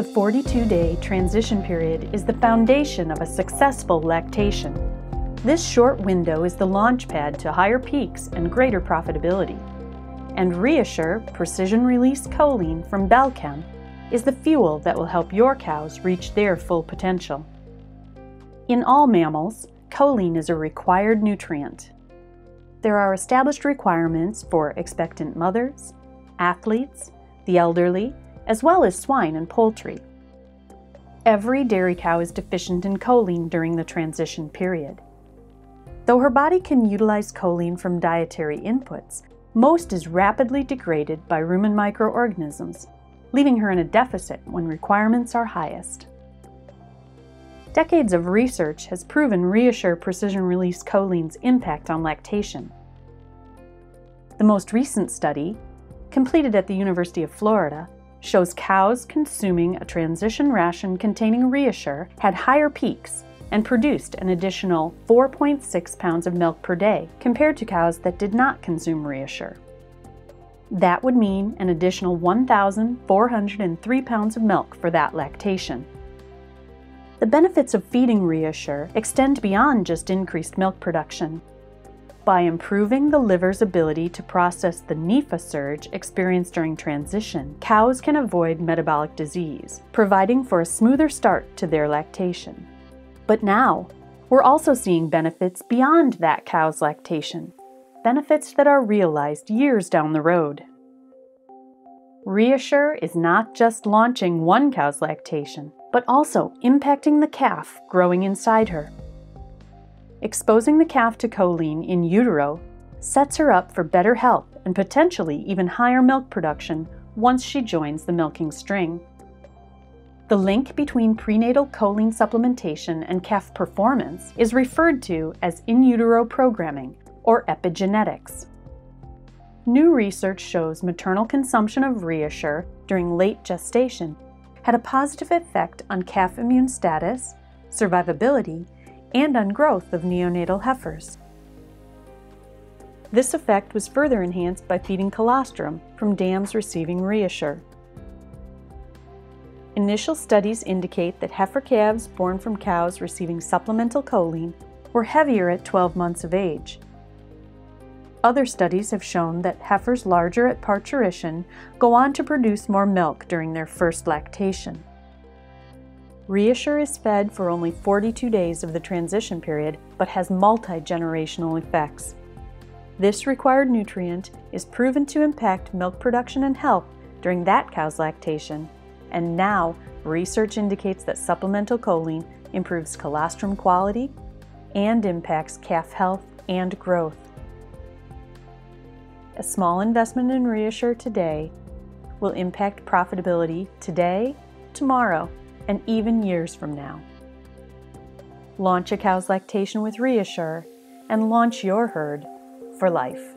The 42 day transition period is the foundation of a successful lactation. This short window is the launch pad to higher peaks and greater profitability. And ReaShure Precision Release Choline from Balchem is the fuel that will help your cows reach their full potential. In all mammals, choline is a required nutrient. There are established requirements for expectant mothers, athletes, the elderly, as well as swine and poultry. Every dairy cow is deficient in choline during the transition period. Though her body can utilize choline from dietary inputs, most is rapidly degraded by rumen microorganisms, leaving her in a deficit when requirements are highest. Decades of research has proven ReaShure precision release choline's impact on lactation. The most recent study, completed at the University of Florida, shows cows consuming a transition ration containing ReaShure had higher peaks and produced an additional 4.6 pounds of milk per day compared to cows that did not consume ReaShure. That would mean an additional 1,403 pounds of milk for that lactation. The benefits of feeding ReaShure extend beyond just increased milk production. By improving the liver's ability to process the NEFA surge experienced during transition, cows can avoid metabolic disease, providing for a smoother start to their lactation. But now, we're also seeing benefits beyond that cow's lactation, benefits that are realized years down the road. ReaShure is not just launching one cow's lactation, but also impacting the calf growing inside her. Exposing the calf to choline in utero sets her up for better health and potentially even higher milk production once she joins the milking string. The link between prenatal choline supplementation and calf performance is referred to as in utero programming or epigenetics. New research shows maternal consumption of ReaShure during late gestation had a positive effect on calf immune status, survivability, and on growth of neonatal heifers. This effect was further enhanced by feeding colostrum from dams receiving ReaShure. Initial studies indicate that heifer calves born from cows receiving supplemental choline were heavier at 12 months of age. Other studies have shown that heifers larger at parturition go on to produce more milk during their first lactation. ReaShure is fed for only 42 days of the transition period but has multi-generational effects. This required nutrient is proven to impact milk production and health during that cow's lactation, and now research indicates that supplemental choline improves colostrum quality and impacts calf health and growth. A small investment in ReaShure today will impact profitability today, tomorrow, and even years from now. Launch a cow's lactation with ReaShure and launch your herd for life.